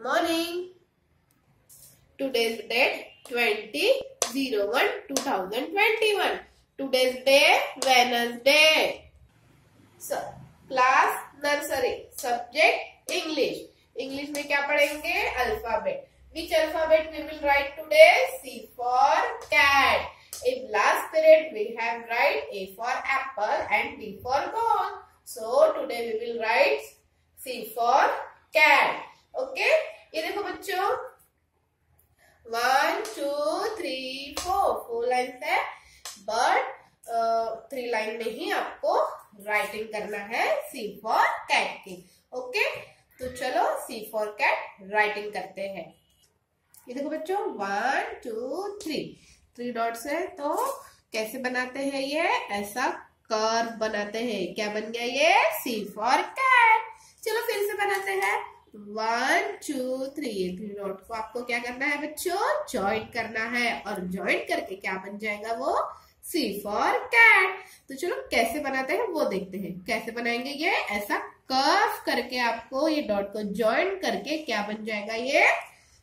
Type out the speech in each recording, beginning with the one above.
Morning. Today's date 20 01 2021. Today's day Wednesday. So, class nursery subject English. English में क्या पढ़ेंगे alphabet Which alphabet we will write today? C for cat. In last period we have write A for apple and B for ball. So today we will write C for cat. Okay? ये देखो बच्चों। One two three four four line है। But three line में ही आपको writing करना है। C for cat की ओके तो चलो सी फॉर कैट राइटिंग करते हैं। ये देखो बच्चों। One two three three dots है तो कैसे बनाते हैं ये? ऐसा कर्व बनाते हैं। क्या बन गया ये? सी फॉर कैट चलो फिर से बनाते हैं। One two three three dot को आपको क्या करना है बच्चों? ज्वाइंट करना है। और ज्वाइंट करके क्या बन जाएगा वो? सी फॉर कैट तो चलो कैसे बनाते हैं वो देखते हैं। कैसे बनाएँगे ये? ऐसा कर्व करके आपको ये डॉट को ज्वाइंट करके क्या बन जाएगा ये?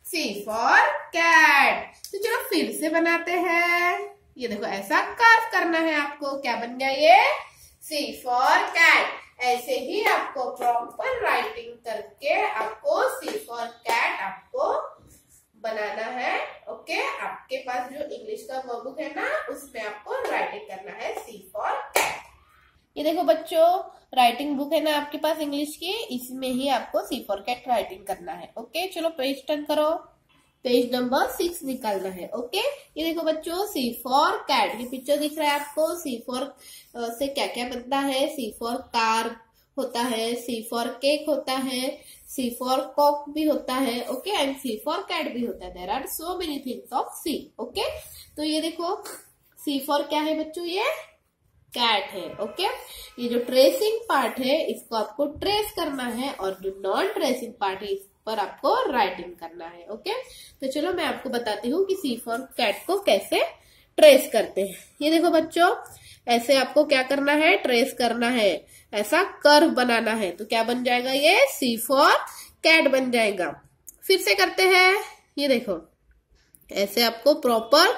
सी फॉर कैट तो चलो फिर से बनाते हैं। ये देखो, ऐसा कर्व करना है आपको। क्या बन गया ये? सी फॉर कैट ऐसे ही आपको प्रॉपर राइटिंग करके आपको सी फॉर कैट आपको बनाना है ओके आपके पास जो इंग्लिश का वर्कबुक है ना, उसमें आपको राइटिंग करना है सी फॉर कैट ये देखो बच्चों राइटिंग बुक है ना आपके पास इंग्लिश की, इसमें ही आपको सी फॉर कैट राइटिंग करना है ओके चलो पेज टर्न करो। पेज नंबर सिक्स निकालना है ओके ये देखो बच्चों सी फॉर कैट ये पिक्चर दिख रहा है आपको सी फॉर से क्या क्या बनता है? सी फॉर कार होता है सी फॉर केक होता है सी फॉर कॉक भी होता है okay and C for cat भी होता है. There are so many things of C okay तो ये देखो सी फॉर क्या है बच्चों ये? कैट है ओके ये जो ट्रेसिंग पार्ट है, इसको आपको ट्रेस करना है और जो नॉन ट्रेसिंग पार्ट है, इस पर आपको राइटिंग करना है ओके तो चलो मैं आपको बताती हूँ कि सी फॉर कैट को कैसे ट्रेस करते हैं. ये देखो बच्चों ऐसे आपको क्या करना है? ट्रेस करना है। ऐसा कर्व बनाना है। तो क्या बन जाएगा ये? सी फॉर कैट बन जाएगा। फिर से करते हैं। ये देखो। ऐसे आपको प्रॉपर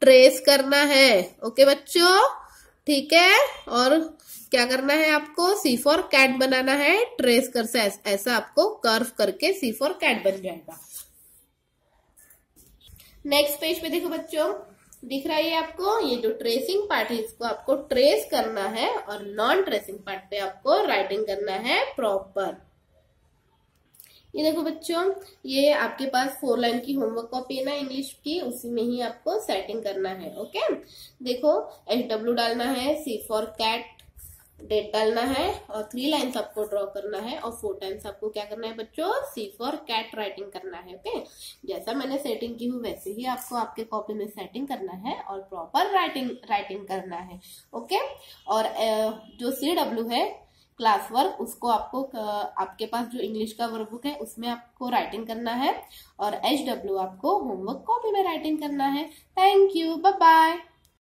ट्रेस करना है। ओके बच्चों? ठीक है? और क्या करना है आपको? सी फॉर कैट बनाना है। ट्रेस कर से ऐसा आपको कर्व करके सी फॉर कैट बन जाएगा। नेक्स्ट पेज पे देखो बच्चों। दिख रहा है आपको, ये जो ट्रेसिंग पार्ट है, इसको आपको ट्रेस करना है और नॉन ट्रेसिंग पार्ट पे आपको राइटिंग करना है प्रॉपर ये देखो बच्चों, ये आपके पास फोर लाइन की होमवर्क कॉपी है ना इंग्लिश की, उसी में ही आपको सेटिंग करना है ओके देखो एच डब्ल्यू डालना है सी फॉर कैट डेट डालना है और थ्री लाइन्स आपको ड्रॉ करना है और फोर टाइम्स आपको क्या करना है बच्चों? सी फॉर कैट राइटिंग करना है ओके जैसा मैंने सेटिंग की हूँ, वैसे ही आपको आपके कॉपी में सेटिंग करना है और प्रॉपर राइटिंग राइटिंग करना है ओके और जो सी डब्ल्यू है क्लास वर्क उसको आपको आपके पास जो इंग्लिश का वर्क बुक है, उसमें आपको राइटिंग करना है और एच डब्ल्यू आपको होमवर्क कॉपी में राइटिंग करना है। Thank you bye bye